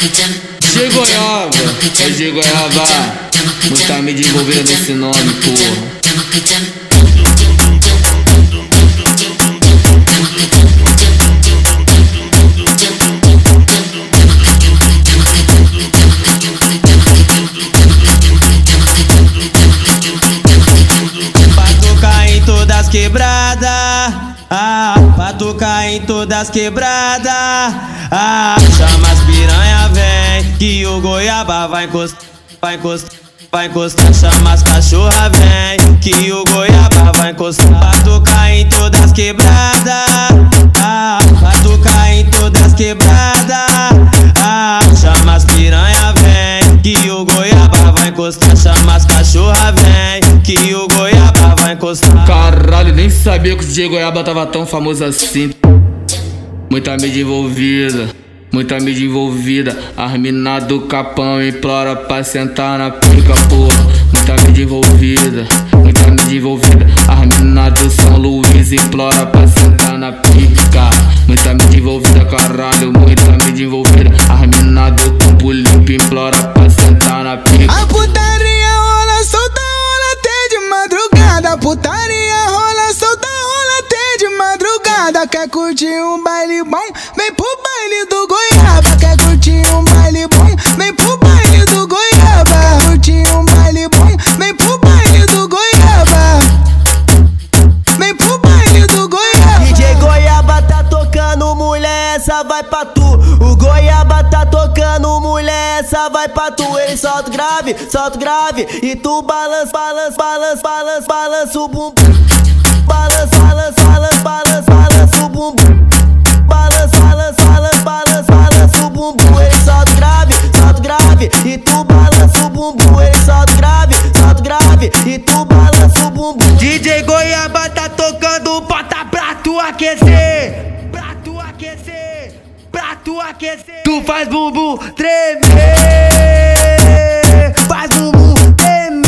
De goiaba, é de goiaba. Muita mídia envolvida nesse nome, porra. quebrada, ah, pra tocar em todas quebradas, ah, chama as piranha, vem, que o goiaba vai encostar, vai encostar. Vai encostar, chama as cachorra, vem Que o goiaba vai encostar. Pra tocar em todas quebradas. Ah, Pra tocar em todas quebradas. Ah, Chama as piranha, vem Que o goiaba vai encostar. Chama as cachorra, vem Que o encostar Caralho, nem sabia que o DJ Goiaba tava tão famoso assim Muita mídia envolvida Muita mídia envolvida, as mina do capão implora pra sentar na pica, porra. Muita mídia envolvida, muita mídia envolvida, as do São Luís implora pra sentar na pica. Muita mídia envolvida, caralho, muita mídia envolvida, as mina do Campo Limpo implora pra sentar na pica. Putaria rola solta, rola até de madrugada. Quer curtir um baile bom? Vem pro baile do Goiaba. Quer curtir um baile bom? Vai pra tu. Ele solta grave, solta grave. E tu balança, balança, balança, balança, balança o bumbum. Balança, balança, balança, balança, balança o bumbum. Balança, balança, balança, balança, balança o bumbum. Ele solta grave, solta grave. E tu balança o bumbum. Ele solta grave, solta grave. E tu balança o bumbum. DJ Goiaba tá tocando, bota pra tu aquecer. Tu aquecer. Tu faz bumbum tremer. Faz bumbum tremer.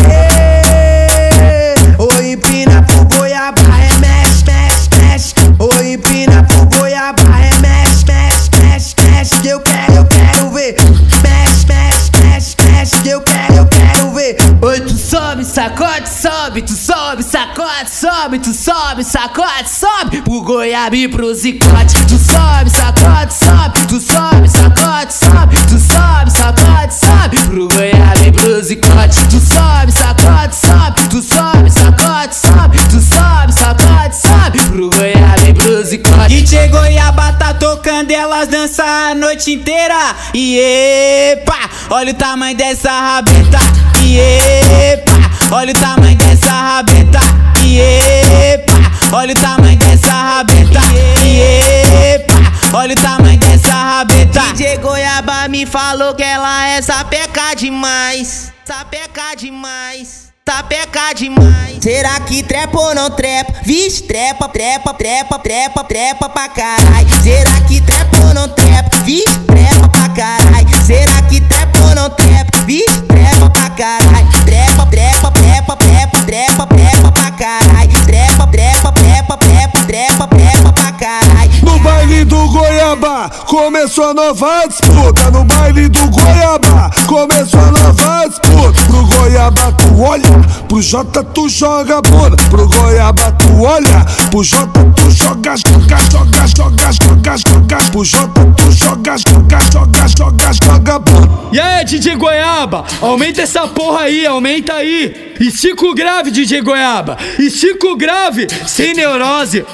Oi, empina pro goiaba, remexe, mexe, mexe. Oi, empina pro goiaba, remexe, mexe, mexe, mexe. Que eu quero, eu quero ver. Mexe, mexe, mexe, mexe. Que eu quero, eu quero ver. Oi, tu sobe, sacode, sobe, tu sobe, sacode, sobe, tu sobe, sacode, sobe. Pro goiaba e pro zicote. Tu sobe, sacode, sobe, tu sobe, sacode, sobe, tu sobe, sacode, sobe. Pro goiaba e pro zicote. Tu sobe, sacode, sobe, tu sobe, sacode, sobe, tu sobe, sacode, sobe. Pro goiaba e pro zicote. DJ Goiaba tá tocando, elas dançam a noite inteira. E epa, olha o tamanho dessa rabeta. E epa, olha o tamanho dessa rabeta. E epa, olha o tamanho dessa rabeta. E epa, olha o tamanho dessa rabeta. DJ Goiaba me falou que ela é sapeca demais. Sapeca demais. Sapeca demais. Será que trepa ou não trepa? Vixe, trepa, trepa, trepa, trepa, trepa pra carai. Será que trepa ou não trepa? Vixe, trepa pra carai. Goiaba começou a nova disputa. No baile do Goiaba começou a nova disputa. Pro Goiaba tu olha, pro Jota tu joga bunda. Pro Goiaba tu olha, pro Jota tu joga, joga, joga, joga, joga, joga. Pro Jota tu joga, joga, joga, joga, joga bunda. E aí, DJ Goiaba, aumenta essa porra aí, aumenta aí. Estica o grave, DJ Goiaba. Estica o grave, sem neurose.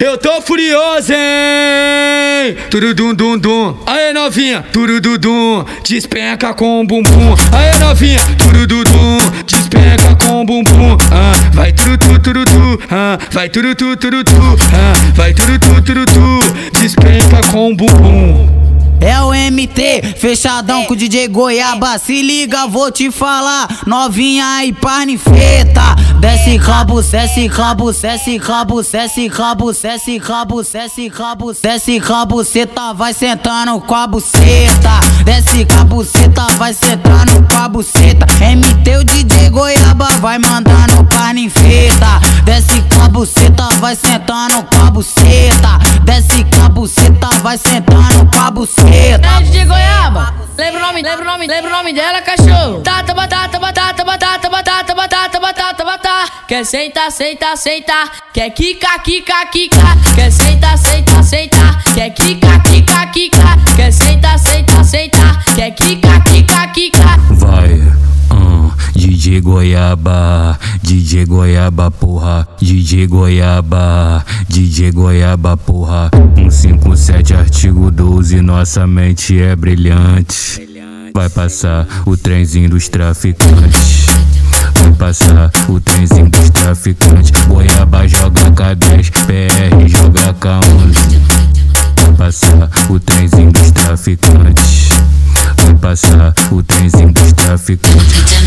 Eu tô furioso, hein? Turudum dum dum. Aê novinha, turududum. Despenca com o bumbum. Aê novinha, turududum. Despenca com o bumbum. Ah, vai turutu turutu. Ah, vai turutu turutu. Ah, vai turutu turutu. Despenca com o bumbum. É o MT, fechadão com o DJ Goiaba. Se liga, vou te falar. Novinha e parnifeta. Desce rabo, desce rabo, desce rabo, desce rabo, desce rabo, desce rabo, desce rabo, ceta vai sentando com a buceta. Desce com a buceta, vai sentando com a buceta. MT, o DJ Goiaba vai mandando parnifeta. Desce Quer sentar, sentar, sentar. Quer quica, quica, quica. Quer sentar, sentar, sentar. Quer quica, quica, quica. Quer sentar, sentar, sentar. Quer quica, quica, quica. Vai, ah, DJ Goiaba, DJ Goiaba, porra, DJ Goiaba, DJ Goiaba, porra. 157 artigo 12, nossa mente é brilhante. Vai passar o trenzinho dos traficantes. Passar o trenzinho dos traficantes. Goiaba joga K10, PR joga K11. Vai passar o trenzinho dos traficantes. Vai passar o trenzinho dos traficantes.